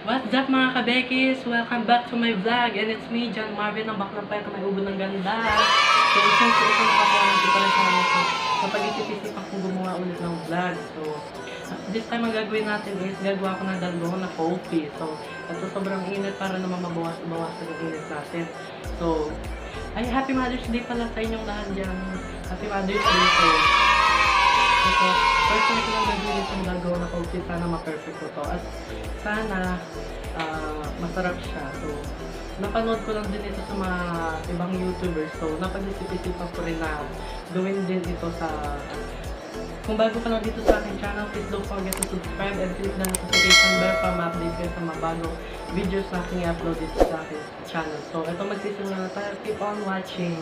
What's up mga kabekis? Welcome back to my vlog and it's me, John Marvin, ang baklang pa ito may ubod ng ganda. So, since ito nakakuha ng kita rin sa ano ko, napag-isip-isip akong gumawa ulit ng vlog. So, this time ang gagawin natin is gagawa ko ng dalawang na coffee. So, ito sobrang init para naman mabawas-bawasan yung init natin. So, ay, Happy Mother's Day pala sa inyong lahat dyan. Happy Mother's Day. So, ito, time ko lang gagawin itong gagawa na coffee. Sana ma-perfect ko to. At sana ah, masarap siya. So, napanood ko lang din ito sa mga ibang YouTubers. So, napag-isip-isipan ko rin na gawin din ito sa kung bago ka lang dito sa aking channel, please don't forget to subscribe and click the notification bell para ma-update kayo sa mga bagong videos na aking i-upload dito sa aking channel. So, ito magsisimula na tayo. Keep on watching.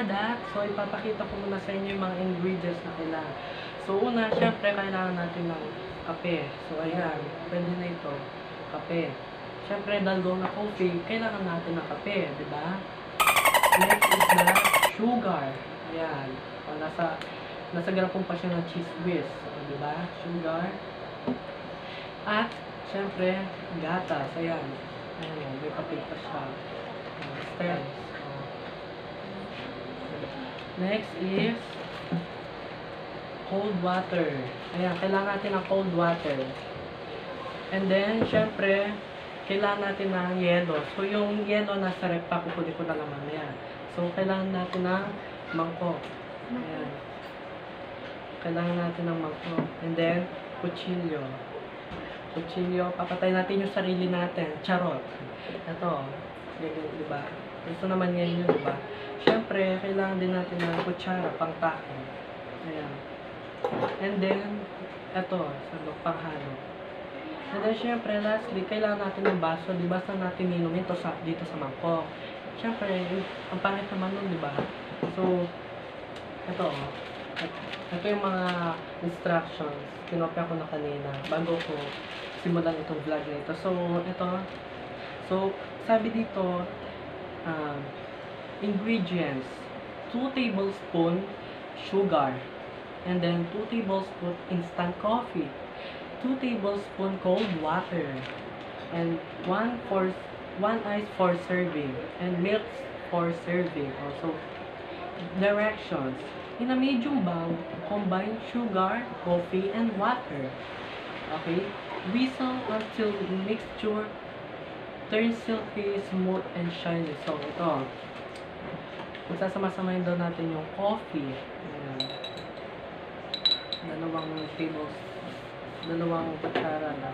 Before that, so ipapakita ko muna sa inyo yung mga ingredients na kailangan. So, una, syempre, kailangan natin ng kape. So, ayan, pwede na ito. Kape. Syempre, dalgong na coffee, kailangan natin ng kape, di ba? Next is the sugar. Ayan. O, nasa, nasa garapong pa siya ng cheese whiz. O, di ba? Sugar. At, syempre, gatas. Ayan. Ayan, may papel pa siya. O. Next is cold water. Ayan, kailangan natin ng cold water. And then, syempre, kailangan natin ng yelo. So, yung yelo nasa rep pa, kukunin ko na lang mamaya. So, kailangan natin ng mangkok. Ayan. Kailangan natin ng mangkok. And then, kutsilyo. Kutsilyo, papatay natin yung sarili natin. Charot. Ito, ganyan, di ba? Gusto naman ngayon yun, di ba? Siyempre, kailangan din natin ng kutsara, pang taco. Ayan. And then, ito, sandok panghalo. And then, syempre, lastly, kailangan natin ng baso. Di ba saan natin inumin to sa, dito sa mangkok? Syempre, ang pangit naman nun, di ba? So, ito, oh. Yung mga instructions. Kinopya ko na kanina bago ko simulan itong vlog na ito. So, ito. So, sabi dito, um, ingredients. 2 tablespoon sugar. And then 2 tablespoon instant coffee. 2 tablespoon cold water. And 1 for 1 ice for serving. And milk for serving. Also, directions. In a medium bowl, combine sugar, coffee, and water. Okay? Whistle until mixture turns silky, smooth, and shiny. So, ito. Magsasama-samayin daw natin yung coffee. Ayan. Dalawang tables. Dalawang kutsara na.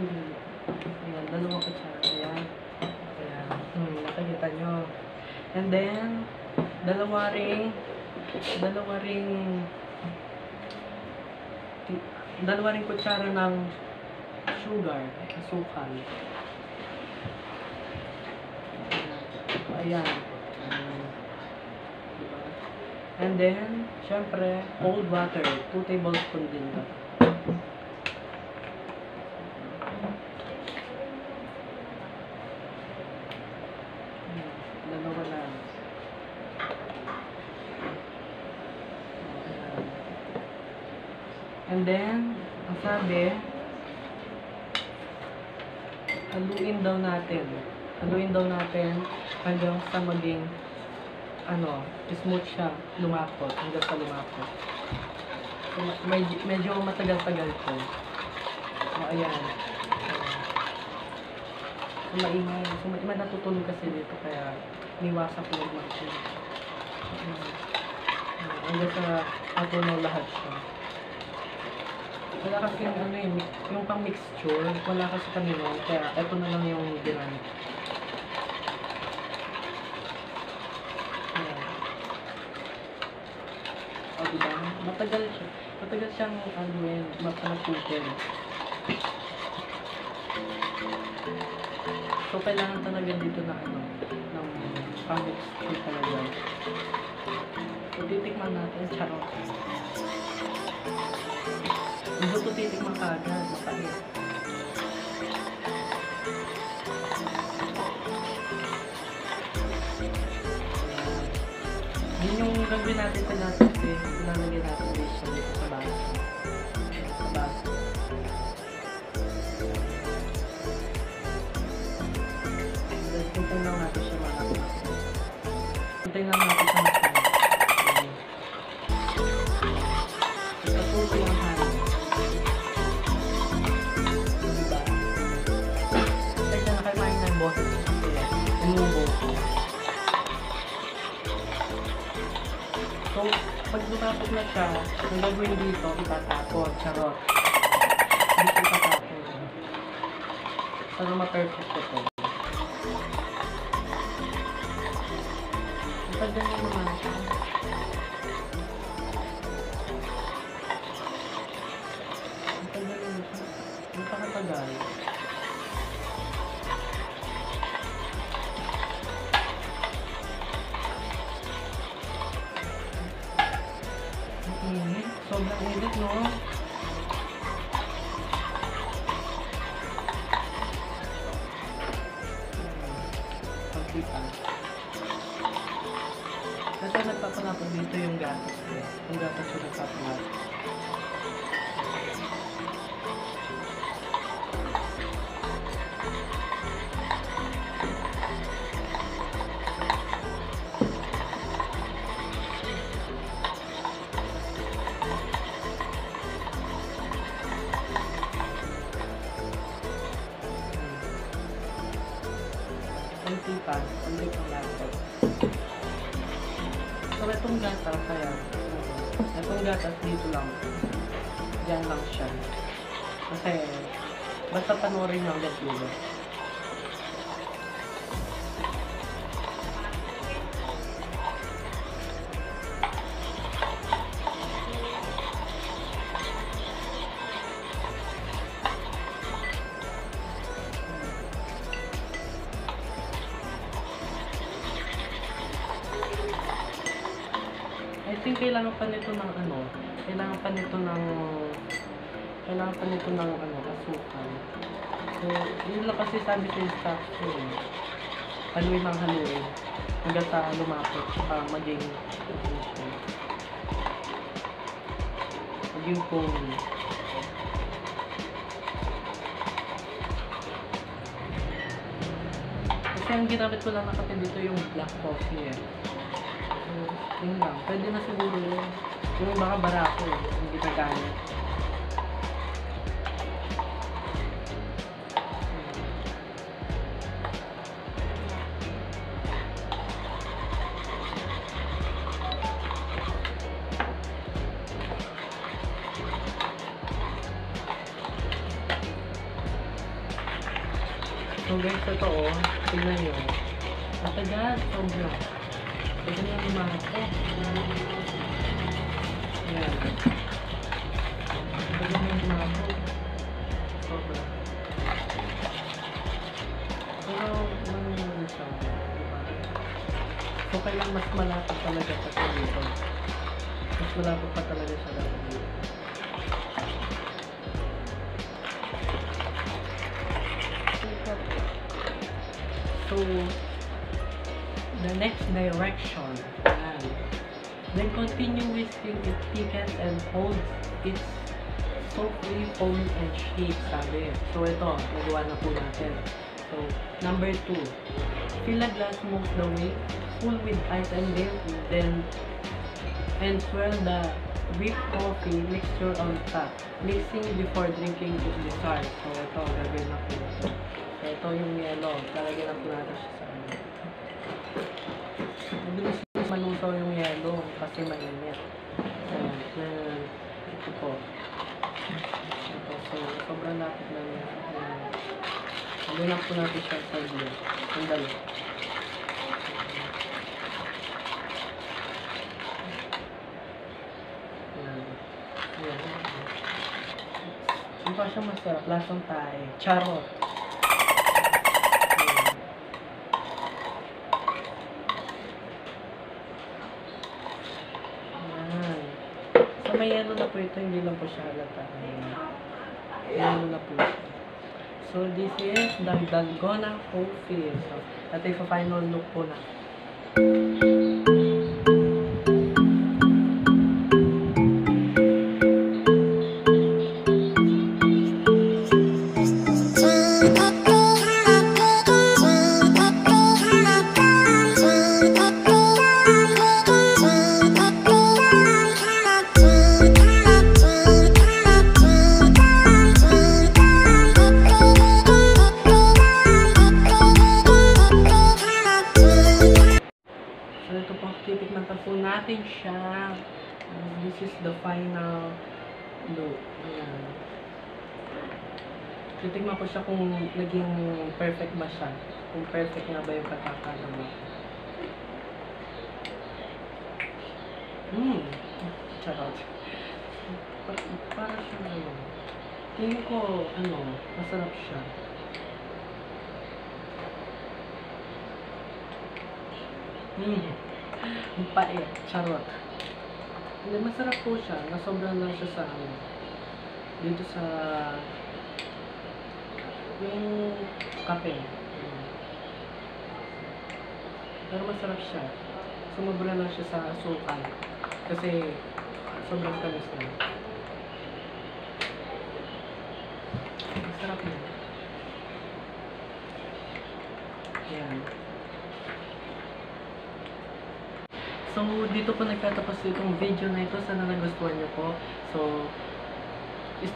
Hmm. Ayan, dalawang kutsara. Ayan. Ayan. Hmm, nakikita nyo. And then, dalawa ring, dalawa ring, dalawa ring kutsara ng sugar, asukal. Ayan. And then, syempre, cold water. 2 tablespoon din to. Hmm, Dalawa lang. Ayan. And then, ang sabi, haluin daw natin. Haluin daw natin hanggang sa maging ano, smooth siya, lumapot, hanggang sa lumapot. So, ma- medyo, matagal-tagal po. O, ayan. So, maingay. So, may, may natutulog kasi dito, kaya niwasan ko mag-machine. Ayan. Ayan, Hanggang sa natunaw lahat siya. Wala kasi yung ano yung, yung pang mixture, wala kasi kanino, kaya eto na lang yung ginamit. O, diba? Matagal siya. Matagal siyang ano yun, mapanaputin. So, kailangan talaga dito na ano, ng pang-mixture talaga. So, titikman natin. Charot. Kagad. Mapait. Yun yung gagawin natin sa natin kasi ilalagay natin dito sa baso. Sa baso. Hintayin lang natin siya makakapag. Hintayin lang natin siya makakapag. Pag lumapot na siya, ang gagawin dito, itatapon. Charot. Dito itatapon. Para ma-perfect ko to. Na naman siya. Sobrang init, no? Pagkipan. Kasi nagpapanapon dito yung gatas ko. Yung gatas ko nagpapanapon. Itong gatas dito lang. Diyan lang siya. Kasi, basta panoorin nyo agad dito. Think kailangan pa nito ng ano, kailangan pa nito ng kailangan pa nito ng ano, asukal. So, yun lang kasi sabi sa instruction. Haluin ng haluin. Hanggang sa lumapot, saka maging ano siya, maging foamy. Kasi ang ginamit ko lang na kape dito yung black coffee eh. Yun lang. Pwede na siguro yun. Yung baka barako eh. Hindi gagana. So guys, ito oh, tingnan nyo. Matagal, sobra. Pwede na lumato. Ayan. Pwede na lumato. Sobra. Pero, ano siya? So, kailangan mas malapit talaga siya dito. Mas malapit pa talaga siya dapat. So, next direction. Ayan. Then continue whisking it thickens and holds its softly foamy and shape, sabi. So, ito, nagawa na po natin. So, number two. Fill a glass most the way, full with ice and milk, then and swirl the whipped coffee mixture on top. Mixing before drinking is desired. So, ito, gagawin na po ito. So, ito yung yellow. Lalagyan na po natin siya sa ano. Mabilis malusaw yung yellow kasi mainit. Ayan. Ayan. Ito po. Ito. So, sobrang lapit na niya. Na po natin siya sa. Sandali. Ayan. Ayan. Yung pa siya masarap. Lasang tayo. Charot. Ayan. So, may yellow na po ito. Hindi lang po siya halata. Ayan. Na po siya. So, this is the Dalgona Coffee. So, ito yung final look po na. Siya. Uh, this is the final look. Ayan. Titikman ko siya kung naging perfect ba siya. Kung perfect nga ba yung pagkakalaman. Hmm. Charot. Pa- para siya ano. Tingin ko, ano, masarap siya. Hmm. Ang pait. Charot. Hindi, masarap po siya. Nasobran lang siya sa ano. Dito sa yung kape. Pero masarap siya. Sumobra lang siya sa asukal. Kasi sobrang tamis na. Masarap na. So, dito po nagtatapos itong video na ito. Sana nagustuhan niyo po. So,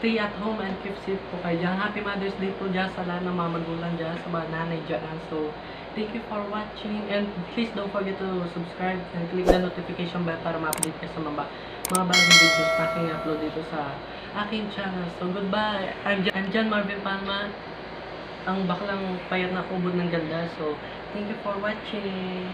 stay at home and keep safe po kayo dyan. Happy Mother's Day po dyan sa lahat ng mga magulang dyan, sa mga nanay dyan. So, thank you for watching and please don't forget to subscribe and click the notification bell para ma-update kayo sa mga, mga bagong videos na aking upload dito sa aking channel. So, goodbye. I'm, Jan- I'm Jan Marvin Palma. Ang baklang payat na kubod ng ganda. So, thank you for watching.